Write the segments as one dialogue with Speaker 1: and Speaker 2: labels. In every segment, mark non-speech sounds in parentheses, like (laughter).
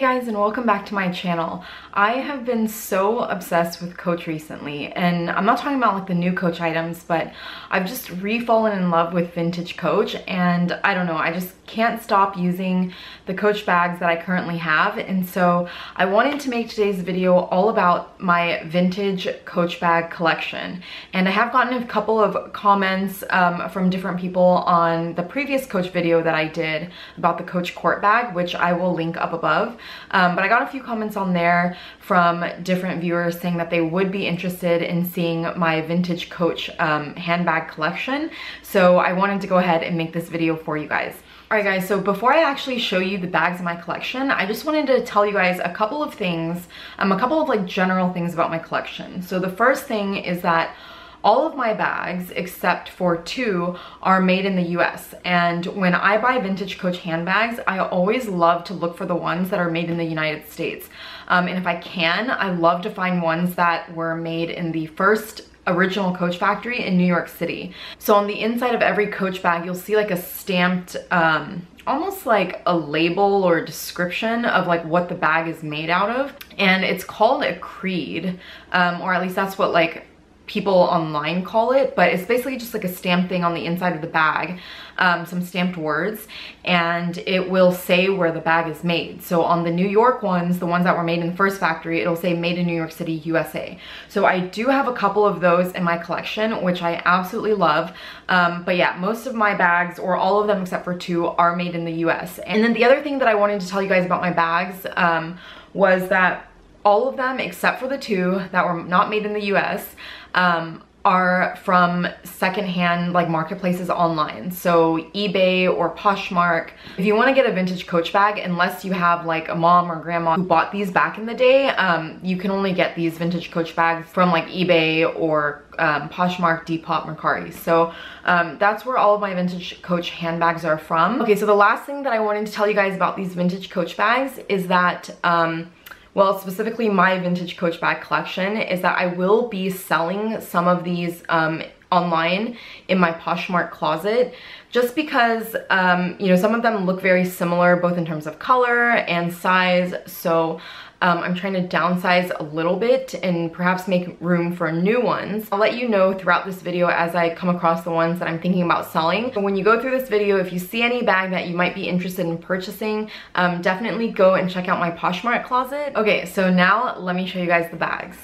Speaker 1: Hey guys and welcome back to my channel. I have been so obsessed with Coach recently and I'm not talking about like the new Coach items but I've just re-fallen in love with vintage Coach and I don't know I just can't stop using the Coach bags that I currently have and so I wanted to make today's video all about my vintage Coach bag collection and I have gotten a couple of comments um, from different people on the previous Coach video that I did about the Coach Court bag which I will link up above um, but I got a few comments on there from different viewers saying that they would be interested in seeing my vintage Coach um, handbag collection. So I wanted to go ahead and make this video for you guys. Alright guys, so before I actually show you the bags in my collection, I just wanted to tell you guys a couple of things, um, a couple of like general things about my collection. So the first thing is that all of my bags, except for two, are made in the US. And when I buy vintage Coach handbags, I always love to look for the ones that are made in the United States. Um, and if I can, I love to find ones that were made in the first original Coach factory in New York City. So on the inside of every Coach bag, you'll see like a stamped, um, almost like a label or a description of like what the bag is made out of. And it's called a creed, um, or at least that's what like people online call it, but it's basically just like a stamp thing on the inside of the bag, um, some stamped words, and it will say where the bag is made. So on the New York ones, the ones that were made in the first factory, it'll say made in New York City, USA. So I do have a couple of those in my collection, which I absolutely love. Um, but yeah, most of my bags, or all of them except for two, are made in the US. And then the other thing that I wanted to tell you guys about my bags um, was that all of them except for the two that were not made in the US um, are from secondhand like marketplaces online. So ebay or poshmark. If you want to get a vintage coach bag unless you have like a mom or grandma who bought these back in the day um, you can only get these vintage coach bags from like ebay or um, poshmark depop mercari. So um, that's where all of my vintage coach handbags are from. Okay so the last thing that i wanted to tell you guys about these vintage coach bags is that um, well specifically my vintage coach bag collection is that I will be selling some of these um, online in my Poshmark closet just because um, you know some of them look very similar both in terms of color and size. So um, I'm trying to downsize a little bit and perhaps make room for new ones. I'll let you know throughout this video as I come across the ones that I'm thinking about selling. But when you go through this video, if you see any bag that you might be interested in purchasing, um, definitely go and check out my Poshmark closet. Okay, so now let me show you guys the bags.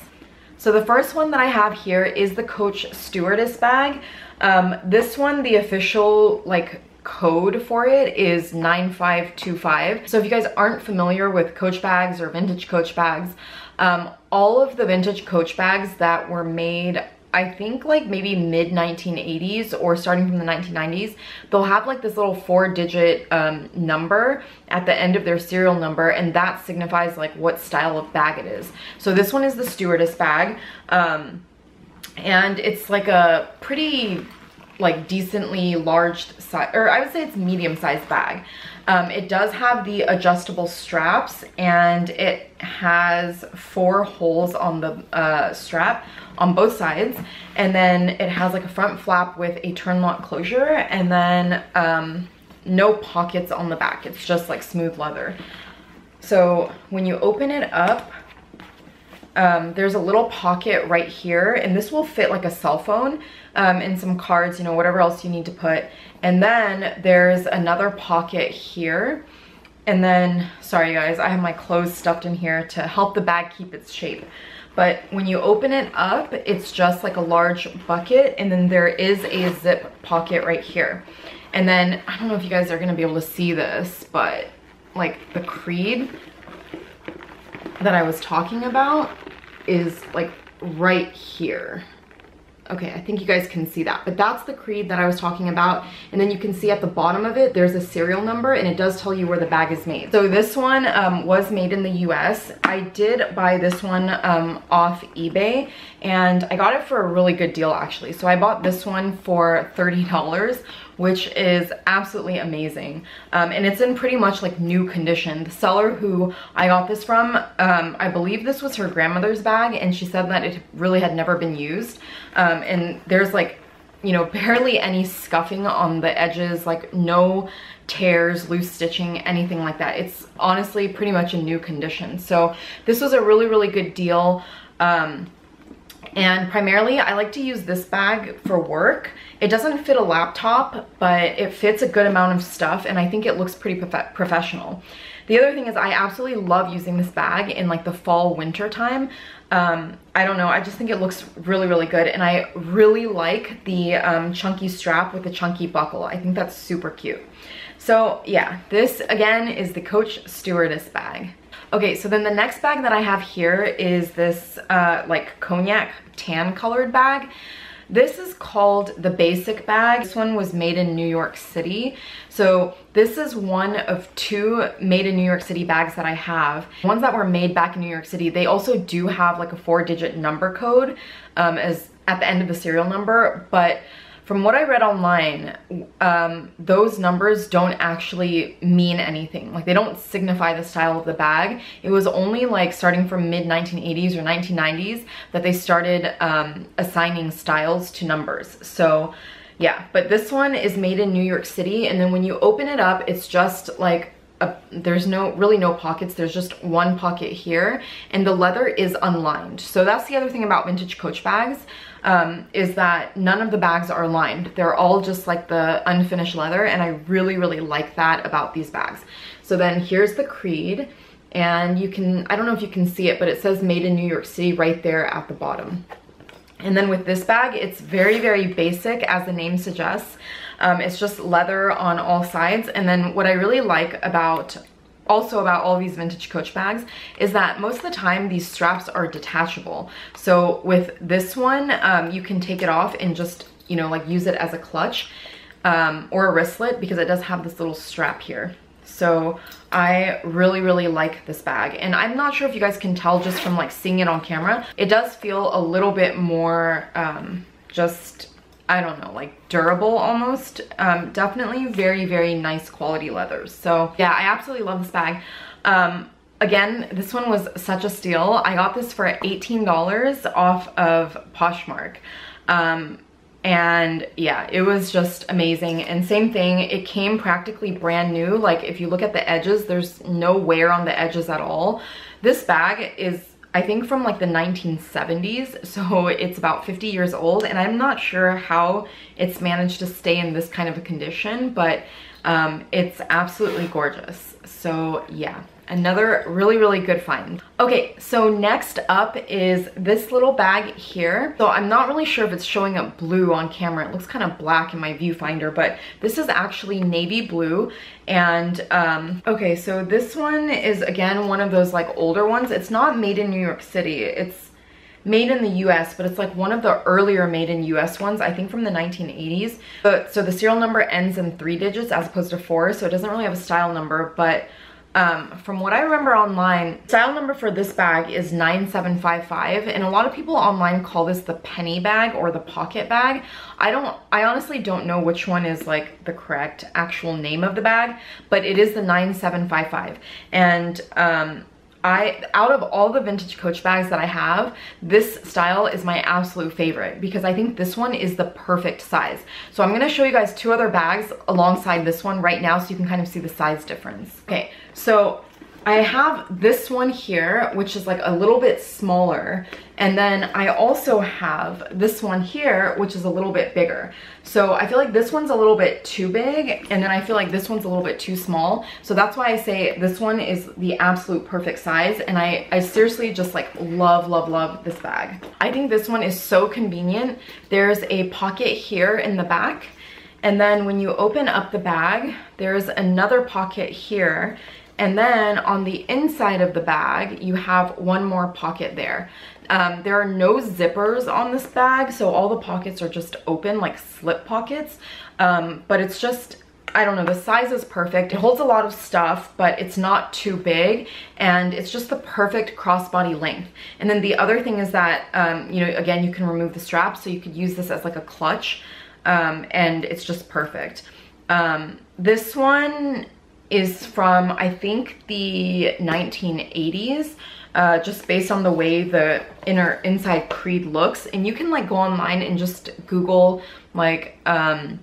Speaker 1: So the first one that I have here is the Coach Stewardess bag. Um, this one, the official like code for it is 9525. So if you guys aren't familiar with Coach bags or vintage Coach bags, um, all of the vintage Coach bags that were made I think like maybe mid 1980s or starting from the 1990s, they'll have like this little four digit um, number at the end of their serial number and that signifies like what style of bag it is. So this one is the stewardess bag um, and it's like a pretty like decently large size, or I would say it's medium sized bag. Um, it does have the adjustable straps and it has four holes on the uh, strap on both sides. And then it has like a front flap with a turn lock closure and then um, no pockets on the back. It's just like smooth leather. So when you open it up, um, there's a little pocket right here and this will fit like a cell phone um, and some cards, you know, whatever else you need to put. And then there's another pocket here. And then, sorry guys, I have my clothes stuffed in here to help the bag keep its shape. But when you open it up, it's just like a large bucket and then there is a zip pocket right here. And then, I don't know if you guys are gonna be able to see this, but like the Creed that I was talking about is like right here. Okay, I think you guys can see that, but that's the creed that I was talking about. And then you can see at the bottom of it, there's a serial number and it does tell you where the bag is made. So this one um, was made in the US. I did buy this one um, off eBay and I got it for a really good deal actually. So I bought this one for $30 which is absolutely amazing. Um, and it's in pretty much like new condition. The seller who I got this from, um, I believe this was her grandmother's bag and she said that it really had never been used. Um, and there's like you know, barely any scuffing on the edges, like no tears, loose stitching, anything like that. It's honestly pretty much in new condition. So this was a really, really good deal. Um, and primarily I like to use this bag for work. It doesn't fit a laptop, but it fits a good amount of stuff and I think it looks pretty prof professional. The other thing is I absolutely love using this bag in like the fall winter time. Um, I don't know, I just think it looks really, really good. And I really like the um, chunky strap with the chunky buckle. I think that's super cute. So yeah, this again is the Coach Stewardess bag. Okay, so then the next bag that I have here is this uh, like cognac tan colored bag. This is called the Basic Bag. This one was made in New York City. So this is one of two made in New York City bags that I have. Ones that were made back in New York City, they also do have like a four digit number code um, as at the end of the serial number, but from what I read online, um, those numbers don't actually mean anything. Like they don't signify the style of the bag. It was only like starting from mid 1980s or 1990s that they started um, assigning styles to numbers. So yeah, but this one is made in New York City. And then when you open it up, it's just like a, there's no really no pockets there's just one pocket here and the leather is unlined so that's the other thing about vintage coach bags um, is that none of the bags are lined. They're all just like the unfinished leather and I really, really like that about these bags. So then here's the Creed and you can, I don't know if you can see it, but it says made in New York City right there at the bottom. And then with this bag, it's very, very basic as the name suggests. Um, it's just leather on all sides. And then what I really like about also about all these vintage coach bags is that most of the time these straps are detachable so with this one um, you can take it off and just you know like use it as a clutch um, or a wristlet because it does have this little strap here so I really, really like this bag. And I'm not sure if you guys can tell just from like seeing it on camera. It does feel a little bit more um, just I don't know, like durable almost. Um, definitely very, very nice quality leathers. So yeah, I absolutely love this bag. Um, again, this one was such a steal. I got this for $18 off of Poshmark. Um, and yeah, it was just amazing. And same thing, it came practically brand new. Like if you look at the edges, there's no wear on the edges at all. This bag is I think from like the 1970s, so it's about 50 years old, and I'm not sure how it's managed to stay in this kind of a condition, but um, it's absolutely gorgeous. So yeah another really, really good find. Okay, so next up is this little bag here. So I'm not really sure if it's showing up blue on camera. It looks kind of black in my viewfinder, but this is actually navy blue. And um, okay, so this one is again, one of those like older ones. It's not made in New York City. It's made in the US, but it's like one of the earlier made in US ones, I think from the 1980s. But, so the serial number ends in three digits as opposed to four, so it doesn't really have a style number, but um, from what I remember online, style number for this bag is 9755 and a lot of people online call this the penny bag or the pocket bag. I don't, I honestly don't know which one is like the correct actual name of the bag, but it is the 9755 and um, I, out of all the vintage Coach bags that I have, this style is my absolute favorite because I think this one is the perfect size. So I'm gonna show you guys two other bags alongside this one right now so you can kind of see the size difference. Okay, so I have this one here, which is like a little bit smaller. And then I also have this one here, which is a little bit bigger. So I feel like this one's a little bit too big. And then I feel like this one's a little bit too small. So that's why I say this one is the absolute perfect size. And I, I seriously just like love, love, love this bag. I think this one is so convenient. There's a pocket here in the back. And then when you open up the bag, there's another pocket here and then on the inside of the bag, you have one more pocket there. Um, there are no zippers on this bag, so all the pockets are just open, like slip pockets. Um, but it's just, I don't know, the size is perfect. It holds a lot of stuff, but it's not too big, and it's just the perfect crossbody length. And then the other thing is that, um, you know, again, you can remove the strap, so you could use this as like a clutch, um, and it's just perfect. Um, this one is from, I think, the 1980s. Uh, just based on the way the inner inside creed looks and you can like go online and just google like um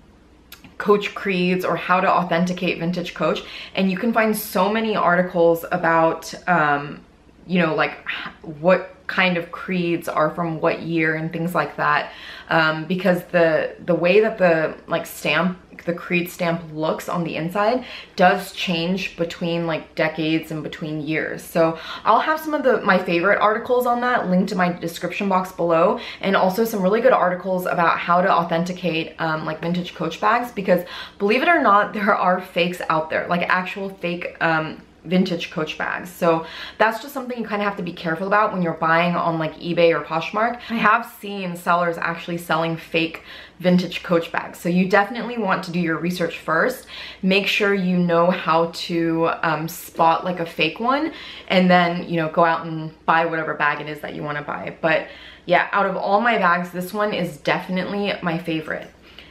Speaker 1: coach creeds or how to authenticate vintage coach and you can find so many articles about um you know like what kind of creeds are from what year and things like that. Um, because the the way that the like stamp the creed stamp looks on the inside does change between like decades and between years. So I'll have some of the my favorite articles on that linked in my description box below and also some really good articles about how to authenticate um, like vintage coach bags because believe it or not (laughs) there are fakes out there like actual fake um, vintage coach bags. So that's just something you kind of have to be careful about when you're buying on like ebay or poshmark. I have seen sellers actually selling fake vintage coach bags. So you definitely want to do your research first. Make sure you know how to um, spot like a fake one and then you know go out and buy whatever bag it is that you want to buy. But yeah out of all my bags this one is definitely my favorite.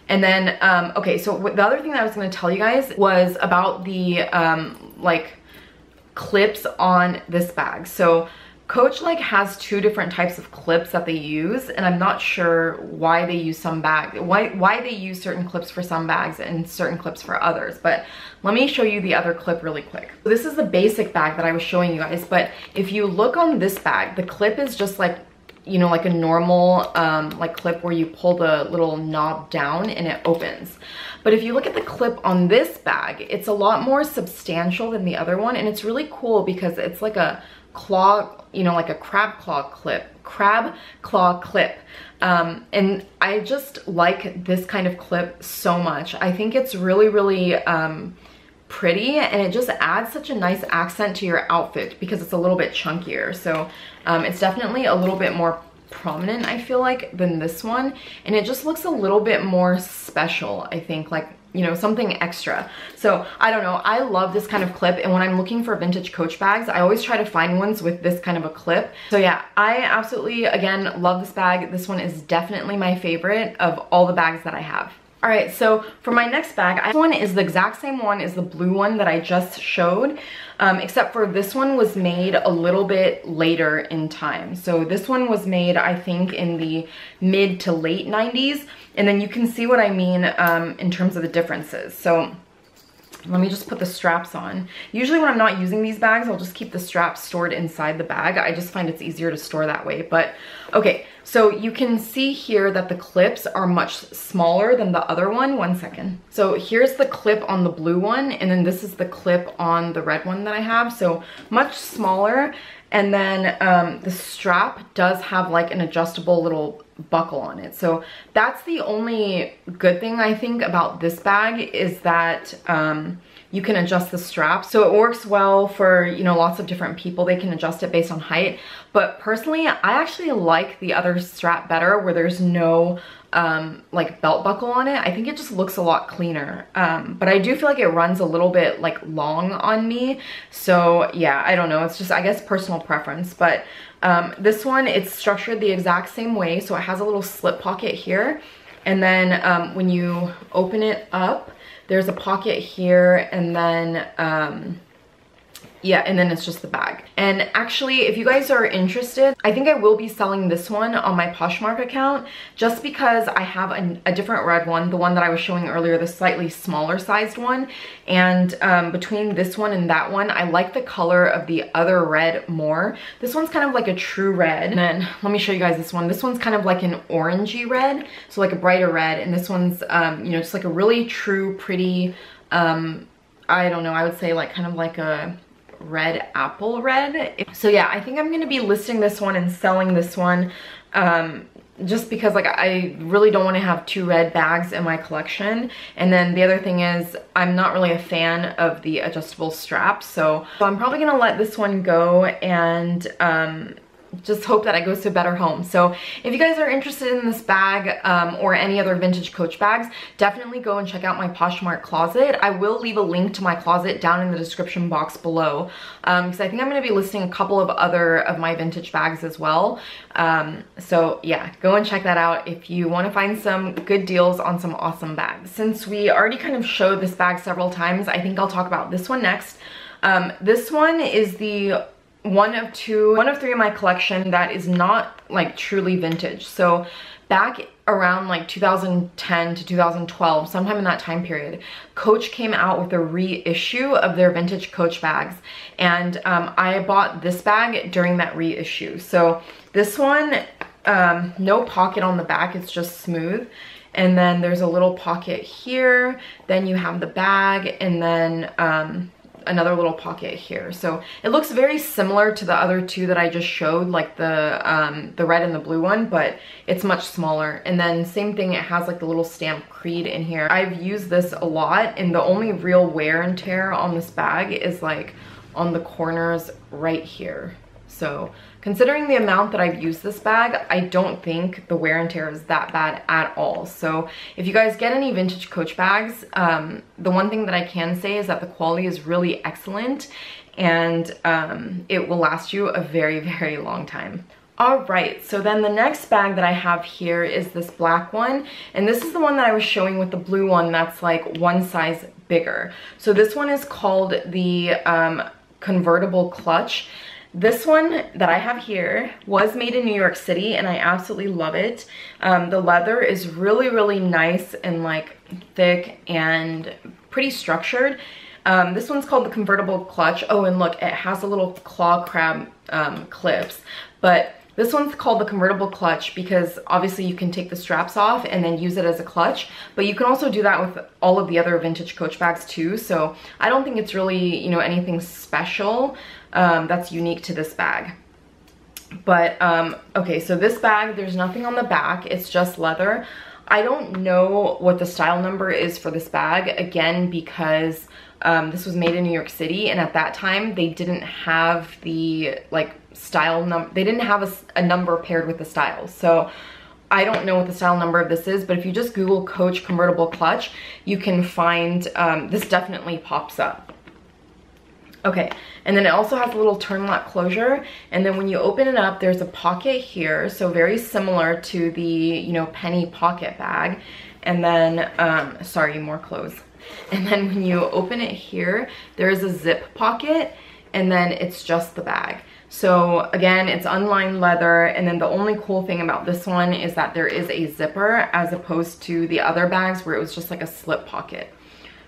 Speaker 1: And then, um, okay, so the other thing that I was gonna tell you guys was about the, um, like, clips on this bag. So Coach like has two different types of clips that they use and I'm not sure why they use some bag why why they use certain clips for some bags and certain clips for others but let me show you the other clip really quick. This is the basic bag that I was showing you guys but if you look on this bag the clip is just like you know like a normal um, like clip where you pull the little knob down and it opens but if you look at the clip on this bag, it's a lot more substantial than the other one. And it's really cool because it's like a claw, you know, like a crab claw clip, crab claw clip. Um, and I just like this kind of clip so much. I think it's really, really, um, pretty and it just adds such a nice accent to your outfit because it's a little bit chunkier. So um, it's definitely a little bit more prominent, I feel like, than this one. And it just looks a little bit more special, I think, like, you know, something extra. So I don't know, I love this kind of clip. And when I'm looking for vintage Coach bags, I always try to find ones with this kind of a clip. So yeah, I absolutely, again, love this bag. This one is definitely my favorite of all the bags that I have. All right, so for my next bag, this one is the exact same one as the blue one that I just showed, um, except for this one was made a little bit later in time. So this one was made, I think, in the mid to late 90s, and then you can see what I mean um, in terms of the differences. So let me just put the straps on. Usually when I'm not using these bags, I'll just keep the straps stored inside the bag. I just find it's easier to store that way. But okay, so you can see here that the clips are much smaller than the other one. One second. So here's the clip on the blue one, and then this is the clip on the red one that I have. So much smaller. And then um, the strap does have like an adjustable little buckle on it. So that's the only good thing I think about this bag is that um, you can adjust the strap. So it works well for, you know, lots of different people. They can adjust it based on height. But personally, I actually like the other strap better where there's no um, like belt buckle on it. I think it just looks a lot cleaner. Um, but I do feel like it runs a little bit like long on me. So yeah, I don't know. It's just, I guess, personal preference. But um, this one, it's structured the exact same way. So it has a little slip pocket here. And then um, when you open it up, there's a pocket here and then um, yeah, and then it's just the bag. And actually, if you guys are interested, I think I will be selling this one on my Poshmark account just because I have a, a different red one, the one that I was showing earlier, the slightly smaller sized one. And um, between this one and that one, I like the color of the other red more. This one's kind of like a true red. And then let me show you guys this one. This one's kind of like an orangey red, so like a brighter red. And this one's, um, you know, just like a really true, pretty, um, I don't know, I would say like kind of like a red apple red. So yeah, I think I'm gonna be listing this one and selling this one um, just because like I really don't want to have two red bags in my collection. And then the other thing is I'm not really a fan of the adjustable straps. So, so I'm probably gonna let this one go and um, just hope that it goes to a better home. So if you guys are interested in this bag um, or any other vintage Coach bags, definitely go and check out my Poshmark closet. I will leave a link to my closet down in the description box below because um, I think I'm going to be listing a couple of other of my vintage bags as well. Um, so yeah, go and check that out if you want to find some good deals on some awesome bags. Since we already kind of showed this bag several times, I think I'll talk about this one next. Um, this one is the one of two, one of three in my collection that is not like truly vintage. So back around like 2010 to 2012, sometime in that time period, Coach came out with a reissue of their vintage Coach bags. And um, I bought this bag during that reissue. So this one, um, no pocket on the back, it's just smooth. And then there's a little pocket here. Then you have the bag and then um, another little pocket here. So it looks very similar to the other two that I just showed, like the um, the red and the blue one, but it's much smaller. And then same thing, it has like the little stamp Creed in here. I've used this a lot and the only real wear and tear on this bag is like on the corners right here. So considering the amount that I've used this bag, I don't think the wear and tear is that bad at all. So if you guys get any vintage Coach bags, um, the one thing that I can say is that the quality is really excellent and um, it will last you a very, (laughs) very long time. All right, so then the next bag that I have here is this black one. And this is the one that I was showing with the blue one that's like one size bigger. So this one is called the um, convertible clutch. This one that I have here was made in New York City and I absolutely love it. Um, the leather is really, really nice and like thick and pretty structured. Um, this one's called the convertible clutch. Oh, and look, it has a little claw crab um, clips, but this one's called the convertible clutch because obviously you can take the straps off and then use it as a clutch, but you can also do that with all of the other vintage Coach bags too. So I don't think it's really, you know, anything special um, that's unique to this bag. But, um, okay, so this bag, there's nothing on the back. It's just leather. I don't know what the style number is for this bag, again, because um, this was made in New York City, and at that time, they didn't have the, like, style number. They didn't have a, a number paired with the style. So I don't know what the style number of this is, but if you just Google Coach convertible clutch, you can find, um, this definitely pops up. Okay, and then it also has a little turn lock closure. And then when you open it up, there's a pocket here. So very similar to the, you know, penny pocket bag. And then, um, sorry, more clothes. (laughs) And then when you open it here, there is a zip pocket and then it's just the bag. So again, it's unlined leather. And then the only cool thing about this one is that there is a zipper as opposed to the other bags where it was just like a slip pocket.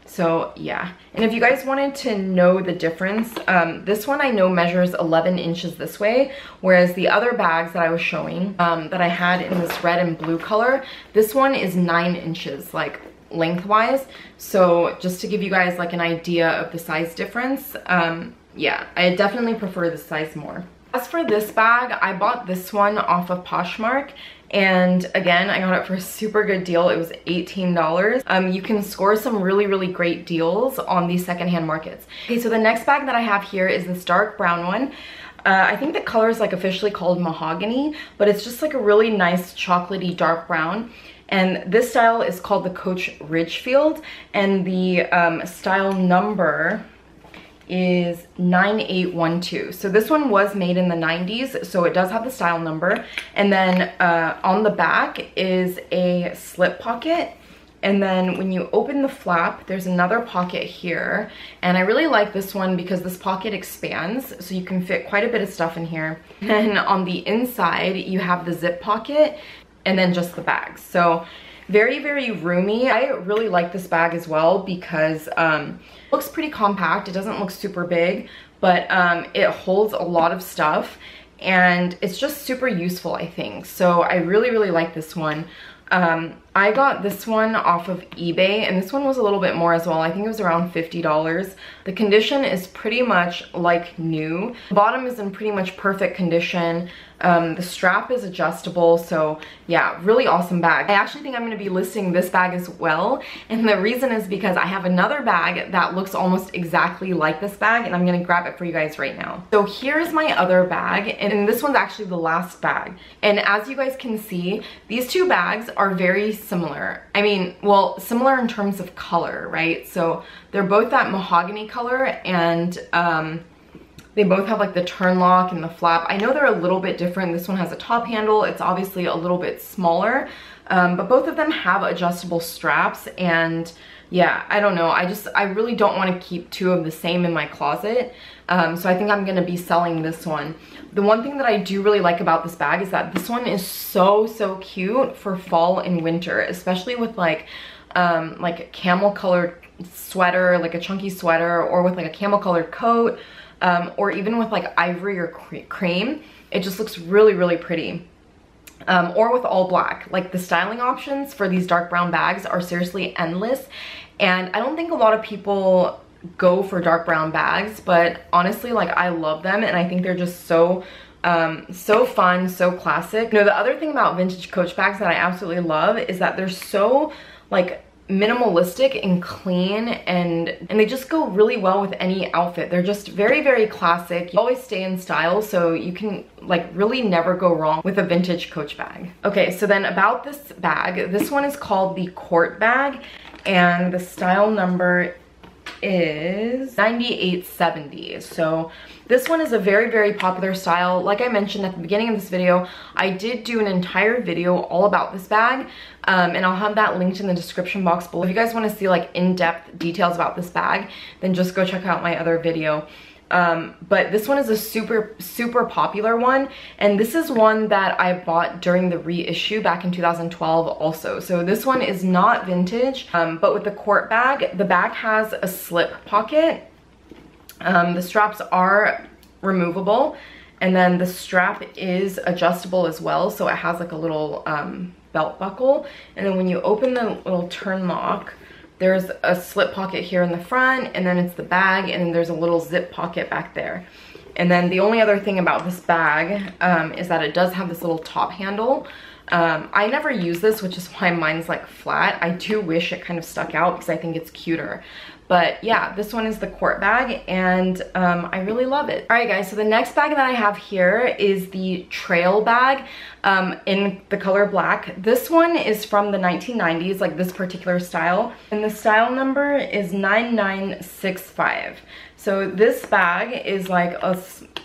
Speaker 1: So yeah, and if you guys wanted to know the difference, um, this one I know measures 11 inches this way, whereas the other bags that I was showing um, that I had in this red and blue color, this one is nine inches, like lengthwise. So just to give you guys like an idea of the size difference, um, yeah, I definitely prefer this size more. As for this bag, I bought this one off of Poshmark and again, I got it for a super good deal. It was $18. Um, you can score some really, really great deals on these secondhand markets. Okay, so the next bag that I have here is this dark brown one. Uh, I think the color is like officially called mahogany, but it's just like a really nice chocolatey dark brown. And this style is called the Coach Ridgefield and the um, style number is 9812. So this one was made in the 90s, so it does have the style number. And then uh, on the back is a slip pocket. And then when you open the flap, there's another pocket here. And I really like this one because this pocket expands, so you can fit quite a bit of stuff in here. (laughs) And on the inside, you have the zip pocket and then just the bags. So very, very roomy. I really like this bag as well because um, looks pretty compact. It doesn't look super big, but um, it holds a lot of stuff and it's just super useful, I think. So I really, really like this one. Um, I got this one off of eBay and this one was a little bit more as well. I think it was around $50. The condition is pretty much like new. The bottom is in pretty much perfect condition. Um, the strap is adjustable, so yeah, really awesome bag. I actually think I'm gonna be listing this bag as well, and the reason is because I have another bag that looks almost exactly like this bag, and I'm gonna grab it for you guys right now. So here's my other bag, and this one's actually the last bag. And as you guys can see, these two bags are very similar. I mean, well, similar in terms of color, right? So they're both that mahogany color, and um, they both have like the turn lock and the flap. I know they're a little bit different. This one has a top handle. It's obviously a little bit smaller, um, but both of them have adjustable straps and yeah, I don't know. I just, I really don't want to keep two of the same in my closet. Um, so I think I'm going to be selling this one. The one thing that I do really like about this bag is that this one is so, so cute for fall and winter, especially with like, um, like camel colored sweater, like a chunky sweater or with like a camel colored coat um, or even with like ivory or cre cream. It just looks really, really pretty. Um, or with all black. Like the styling options for these dark brown bags are seriously endless. And I don't think a lot of people go for dark brown bags, but honestly, like I love them and I think they're just so um, so fun, so classic. You know, the other thing about vintage Coach bags that I absolutely love is that they're so like minimalistic and clean and and they just go really well with any outfit. They're just very very classic. You always stay in style so you can like really never go wrong with a vintage coach bag. Okay so then about this bag this one is called the court bag and the style number is 9870 so this one is a very, very popular style. Like I mentioned at the beginning of this video, I did do an entire video all about this bag, um, and I'll have that linked in the description box below. If you guys wanna see like in-depth details about this bag, then just go check out my other video. Um, but this one is a super, super popular one. And this is one that I bought during the reissue back in 2012 also. So this one is not vintage, um, but with the court bag, the bag has a slip pocket um, the straps are removable and then the strap is adjustable as well. So it has like a little um, belt buckle. And then when you open the little turn lock, there's a slip pocket here in the front and then it's the bag and then there's a little zip pocket back there. And then the only other thing about this bag um, is that it does have this little top handle. Um, I never use this, which is why mine's like flat. I do wish it kind of stuck out because I think it's cuter. But yeah, this one is the court bag and um, I really love it. All right guys, so the next bag that I have here is the trail bag um, in the color black. This one is from the 1990s, like this particular style. And the style number is 9965. So this bag is like a,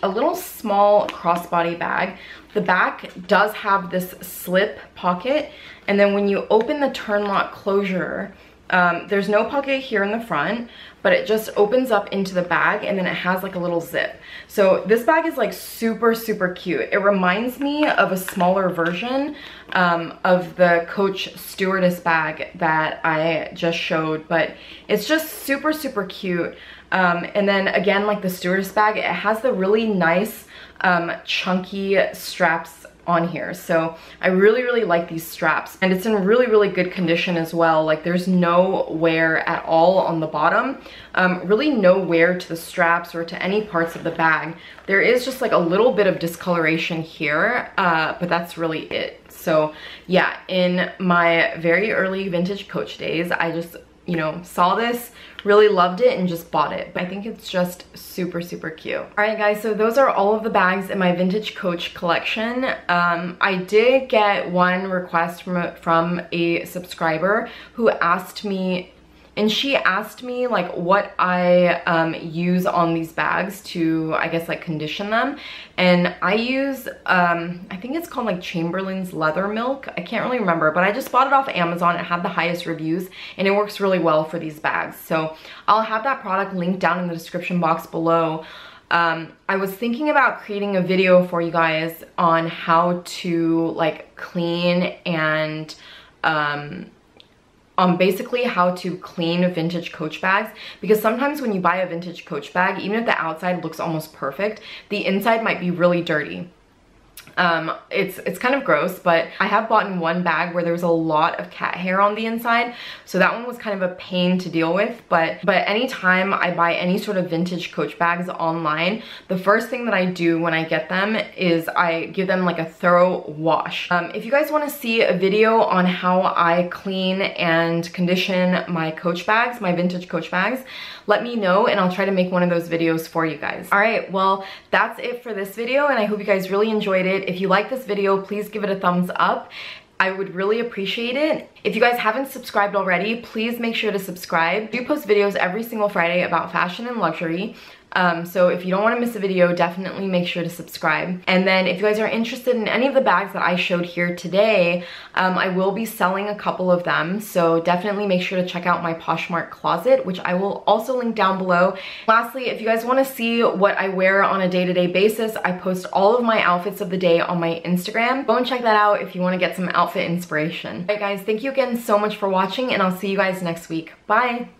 Speaker 1: a little small crossbody bag. The back does have this slip pocket. And then when you open the turn lock closure, um, there's no pocket here in the front, but it just opens up into the bag and then it has like a little zip. So this bag is like super, super cute. It reminds me of a smaller version um, of the Coach Stewardess bag that I just showed, but it's just super, super cute. Um, and then again, like the Stewardess bag, it has the really nice um, chunky straps on here. So I really, really like these straps and it's in really, really good condition as well. Like there's no wear at all on the bottom. Um, really no wear to the straps or to any parts of the bag. There is just like a little bit of discoloration here, uh, but that's really it. So yeah, in my very early vintage Coach days, I just, you know, saw this, really loved it and just bought it. But I think it's just super, super cute. All right, guys, so those are all of the bags in my vintage Coach collection. Um, I did get one request from a, from a subscriber who asked me and she asked me like what I um, use on these bags to I guess like condition them. And I use um, I think it's called like Chamberlain's leather milk. I can't really remember but I just bought it off Amazon. It had the highest reviews and it works really well for these bags. So I'll have that product linked down in the description box below. Um, I was thinking about creating a video for you guys on how to like clean and um, on basically how to clean vintage coach bags because sometimes when you buy a vintage coach bag, even if the outside looks almost perfect, the inside might be really dirty. Um, it's it's kind of gross, but I have bought in one bag where there was a lot of cat hair on the inside, so that one was kind of a pain to deal with. But but anytime I buy any sort of vintage Coach bags online, the first thing that I do when I get them is I give them like a thorough wash. Um, if you guys want to see a video on how I clean and condition my Coach bags, my vintage Coach bags, let me know and I'll try to make one of those videos for you guys. All right, well, that's it for this video and I hope you guys really enjoyed If you like this video, please give it a thumbs up. I would really appreciate it. If you guys haven't subscribed already, please make sure to subscribe. I do post videos every single Friday about fashion and luxury. Um, so if you don't want to miss a video, definitely make sure to subscribe. And then if you guys are interested in any of the bags that I showed here today, um, I will be selling a couple of them. So definitely make sure to check out my Poshmark closet, which I will also link down below. Lastly, if you guys want to see what I wear on a day-to-day -day basis, I post all of my outfits of the day on my Instagram. Go and check that out if you want to get some outfit inspiration. All right guys, thank you again so much for watching and I'll see you guys next week. Bye!